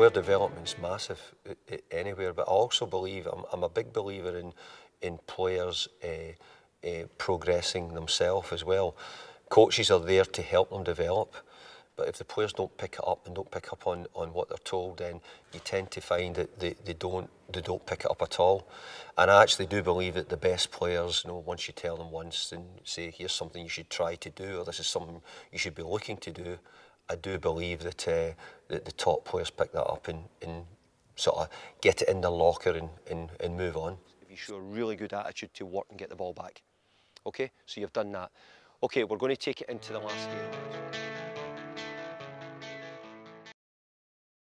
player development's massive anywhere, but I also believe I'm, I'm a big believer in in players uh, uh, progressing themselves as well. Coaches are there to help them develop. But if the players don't pick it up and don't pick up on, on what they're told, then you tend to find that they, they don't they don't pick it up at all. And I actually do believe that the best players, you know, once you tell them once and say, here's something you should try to do, or this is something you should be looking to do, I do believe that, uh, that the top players pick that up and, and sort of get it in the locker and, and, and move on. If you show a really good attitude to work and get the ball back. Okay, so you've done that. Okay, we're going to take it into the last game.